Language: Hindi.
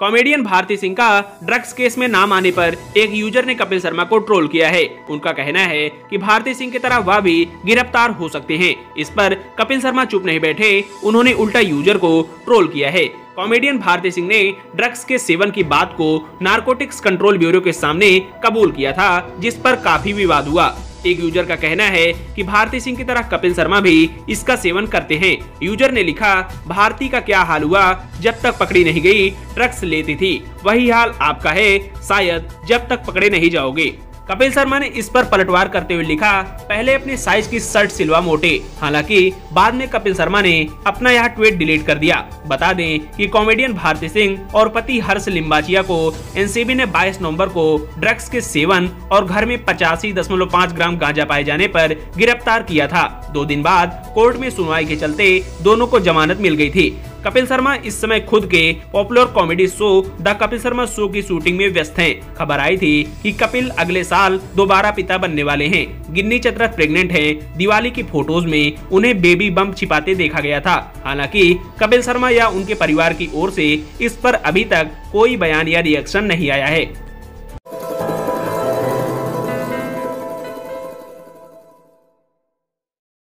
कॉमेडियन भारती सिंह का ड्रग्स केस में नाम आने पर एक यूज़र ने कपिल शर्मा को ट्रोल किया है। उनका कहना है कि भारती सिंह की तरह वह भी गिरफ़्तार हो सकते हैं। इस पर कपिल शर्मा चुप नहीं बैठे, उन्होंने उल्टा यूज़र को ट्रोल किया है। कॉमेडियन भारती सिंह ने ड्रग्स के सेवन की बात को नारकोटिक्स कंट्रोल ब्यूरो के सामने कबूल किया था, जिस पर काफ़ी विवाद हुआ। एक यूज़र का कहना है कि भारती सिंह की तरह कपिल शर्मा भी इसका सेवन करते हैं। यूज़र ने लिखा, भारती का क्या हाल हुआ? जब तक पकड़ी नहीं गई ड्रग्स लेती थी। वही हाल आपका है। शायद जब तक पकड़े नहीं जाओगे। कपिल शर्मा ने इस पर पलटवार करते हुए लिखा, पहले अपने साइज़ की शर्ट सिलवा मोटे। हालाँकि, बाद में कपिल शर्मा ने अपना यह ट्वीट डिलीट कर दिया। बता दें कि कॉमेडियन भारती सिंह और पति हर्ष लिम्बाचिया को एनसीबी ने 22 नवंबर को ड्रग्स के सेवन और घर में पचासी ग्राम गांजा पाए जाने पर गिरफ़्तार किया था। दो दिन बाद कोर्ट में सुनवाई के चलते दोनों को जमानत मिल गई थी। कपिल शर्मा इस समय खुद के popular comedy show the Kapil Sharma show की शूटिंग में व्यस्त हैं। खबर आई थी कि कपिल अगले साल दोबारा पिता बनने वाले हैं गिन्नी चतरथ प्रेग्नेंट हैं। दिवाली की फ़ोटोज़ में उन्हें बेबी बम छिपाते देखा गया था हालाँकि कपिल शर्मा या उनके परिवार की ओर से इस पर अभी तक कोई बयान या रिएक्शन नहीं आया है